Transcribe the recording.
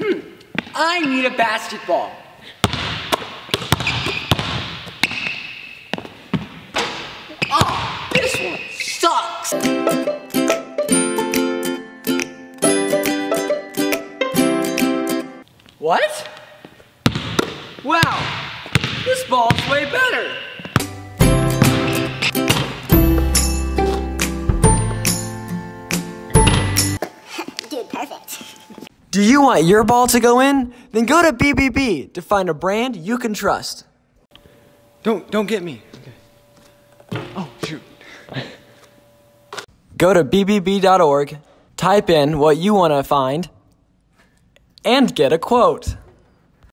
Hmm, I need a basketball. Oh, this one sucks. What? Wow, this ball's way better. Do you want your ball to go in? Then go to BBB to find a brand you can trust. Don't don't get me. Okay. Oh shoot. Go to BBB.org, type in what you want to find, and get a quote.